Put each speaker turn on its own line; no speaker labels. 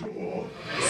Protector.